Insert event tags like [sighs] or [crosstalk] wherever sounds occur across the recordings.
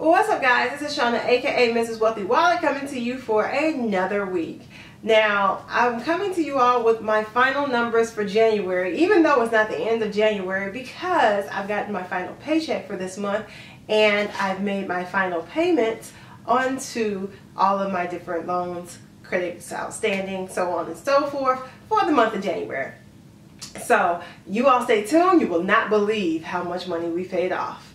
What's up guys, this is Shauna aka Mrs. Wealthy Wallet coming to you for another week. Now, I'm coming to you all with my final numbers for January, even though it's not the end of January because I've gotten my final paycheck for this month and I've made my final payments onto all of my different loans, credits outstanding, so on and so forth for the month of January. So, you all stay tuned, you will not believe how much money we paid off.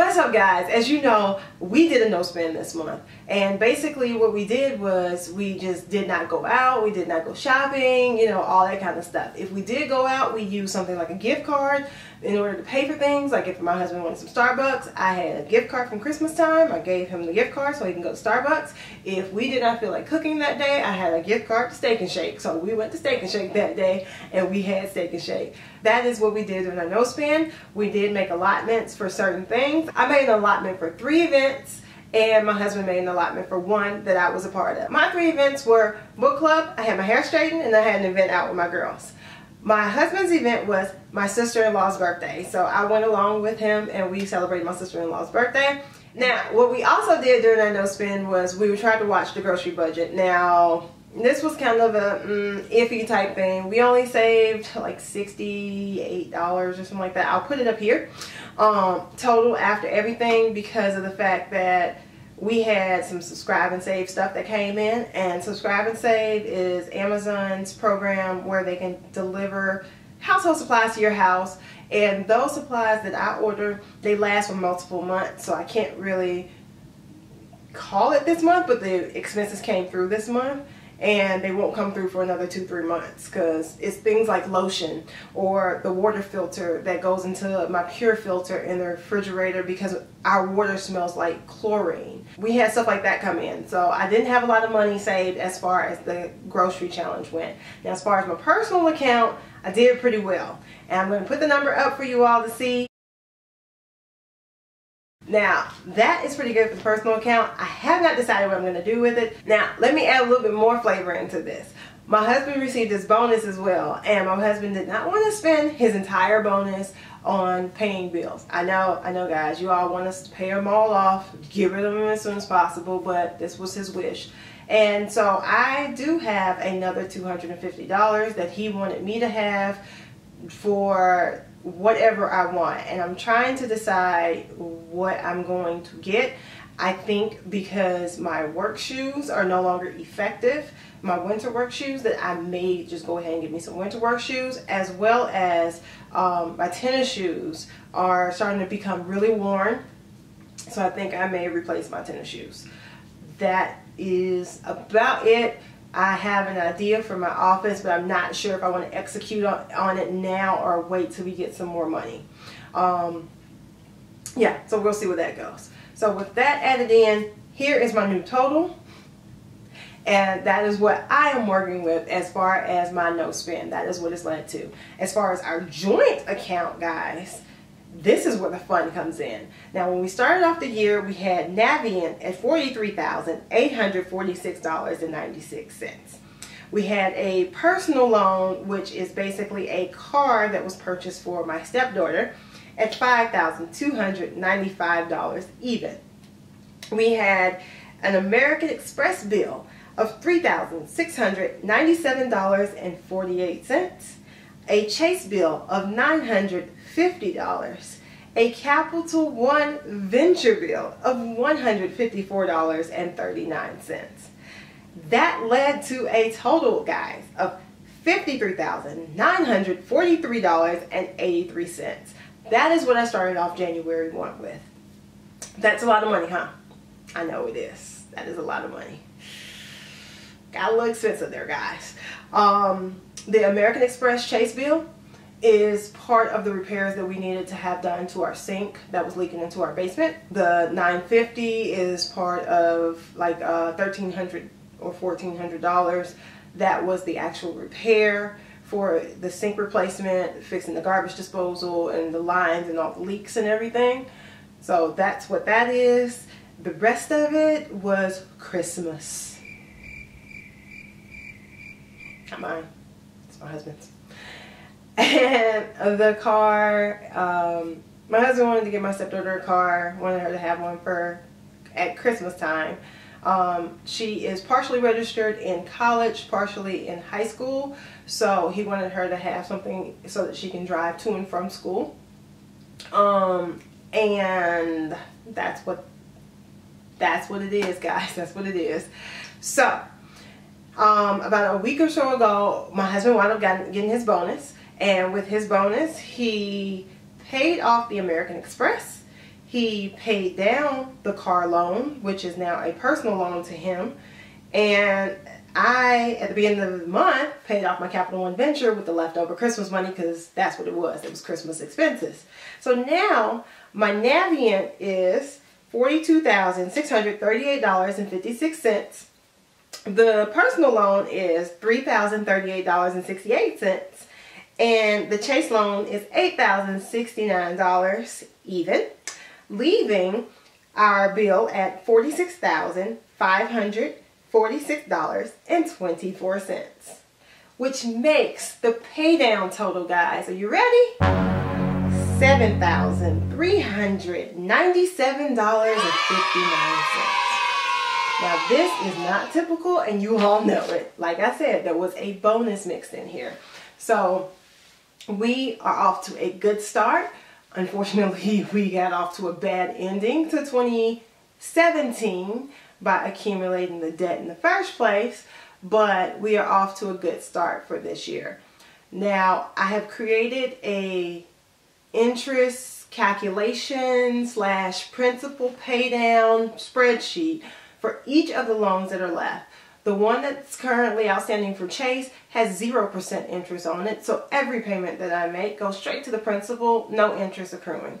What's up guys? As you know, we did a no spend this month and basically what we did was we just did not go out, we did not go shopping, you know, all that kind of stuff. If we did go out, we used something like a gift card in order to pay for things. Like if my husband wanted some Starbucks, I had a gift card from Christmas time. I gave him the gift card so he can go to Starbucks. If we did not feel like cooking that day, I had a gift card to Steak and Shake. So we went to Steak and Shake that day and we had Steak and Shake. That is what we did during our no spend. We did make allotments for certain things. I made an allotment for three events and my husband made an allotment for one that I was a part of. My three events were book club, I had my hair straightened, and I had an event out with my girls. My husband's event was my sister-in-law's birthday. So I went along with him and we celebrated my sister-in-law's birthday. Now, what we also did during our no spend was we tried to watch the grocery budget. Now, this was kind of a mm, iffy type thing. We only saved like $68 or something like that. I'll put it up here. Um, total after everything because of the fact that we had some subscribe and save stuff that came in and subscribe and save is Amazon's program where they can deliver household supplies to your house and those supplies that I order they last for multiple months so I can't really call it this month but the expenses came through this month and they won't come through for another two three months because it's things like lotion or the water filter that goes into my PUR filter in the refrigerator because our water smells like chlorine. We had stuff like that come in. So I didn't have a lot of money saved as far as the grocery challenge went. Now as far as my personal account I did pretty well. And I'm going to put the number up for you all to see now, that is pretty good for the personal account. I have not decided what I'm going to do with it. Now, let me add a little bit more flavor into this. My husband received his bonus as well, and my husband did not want to spend his entire bonus on paying bills. I know, I know guys, you all want us to pay them all off, get rid of them as soon as possible, but this was his wish. And so I do have another $250 that he wanted me to have for whatever I want and I'm trying to decide what I'm going to get. I think because my work shoes are no longer effective, my winter work shoes, that I may just go ahead and get me some winter work shoes as well as um, my tennis shoes are starting to become really worn. So I think I may replace my tennis shoes. That is about it. I have an idea for my office, but I'm not sure if I want to execute on, it now or wait till we get some more money. Um, yeah, so we'll see where that goes. So with that added in, here is my new total. And that is what I am working with as far as my no spend. That is what it's led to. As far as our joint account, guys, this is where the fun comes in. Now, when we started off the year, we had Navient at $43,846.96. We had a personal loan, which is basically a car that was purchased for my stepdaughter at $5,295 even. We had an American Express bill of $3,697.48, a Chase bill of 900 $50. A Capital One venture bill of $154.39. That led to a total, guys, of $53,943.83. That is what I started off January 1 with. That's a lot of money, huh? I know it is. That is a lot of money. Got a little expensive there, guys. Um, the American Express Chase bill, is part of the repairs that we needed to have done to our sink that was leaking into our basement. The 950 is part of like uh, 1300 or $1,400. That was the actual repair for the sink replacement, fixing the garbage disposal and the lines and all the leaks and everything. So that's what that is. The rest of it was Christmas. Mine. My husband's. And the car, um, my husband wanted to get my stepdaughter a car, wanted her to have one for at Christmas time. Um, she is partially registered in college, partially in high school. So he wanted her to have something so that she can drive to and from school. Um, and that's what that's what it is, guys. [laughs] That's what it is. So, um, about a week or so ago, my husband wound up getting his bonus. And with his bonus, he paid off the American Express. He paid down the car loan, which is now a personal loan to him. And I, at the beginning of the month, paid off my Capital One venture with the leftover Christmas money because that's what it was. It was Christmas expenses. So now my Navient is $42,638.56. The personal loan is $3,038.68 and the Chase loan is $8,069 even, leaving our bill at $46,546.24, which makes the pay down total, guys. Are you ready? $7,397.59. Now this is not typical and you all know it. Like I said, there was a bonus mixed in here. So we are off to a good start. Unfortunately, [laughs] we got off to a bad ending to 2017 by accumulating the debt in the first place, but we are off to a good start for this year. Now, I have created a interest calculation slash principal paydown spreadsheet for each of the loans that are left. The one that's currently outstanding for Chase has 0% interest on it, so every payment that I make goes straight to the principal, no interest accruing.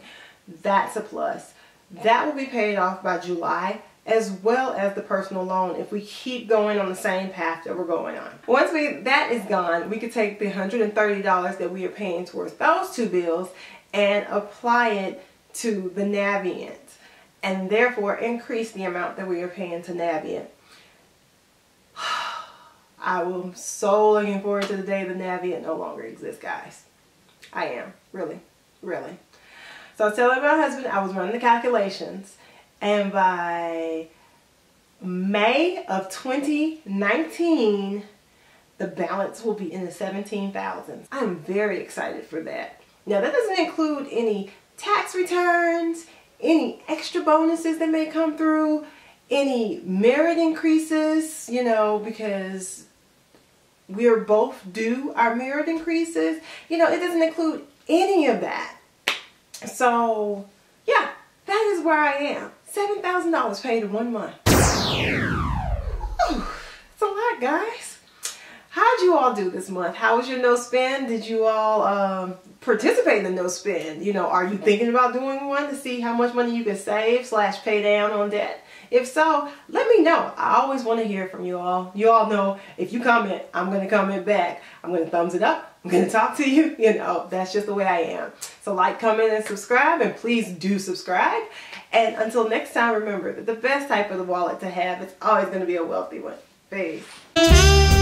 That's a plus. That will be paid off by July as well as the personal loan if we keep going on the same path that we're going on. Once we that is gone, we could take the $130 that we are paying towards those two bills and apply it to the Navient and therefore increase the amount that we are paying to Navient. [sighs] I am so looking forward to the day the Navient no longer exists, guys. I am, really, really. So I was telling my husband, I was running the calculations, and by May of 2019, the balance will be in the 17,000s. I'm very excited for that. Now that doesn't include any tax returns, any extra bonuses that may come through, any merit increases, you know, because we're both due our merit increases. You know, it doesn't include any of that. So, yeah, that is where I am. $7,000 paid in one month. It's a lot, guys. How'd you all do this month? How was your no spend? Did you all um, participate in the no spend? You know, are you thinking about doing one to see how much money you can save slash pay down on debt? If so, let me know. I always want to hear from you all. You all know if you comment, I'm going to comment back. I'm going to thumbs it up. I'm going [laughs] to talk to you. You know, that's just the way I am. So like, comment, and subscribe. And please do subscribe. And until next time, remember that the best type of the wallet to have is always going to be a wealthy one. Peace.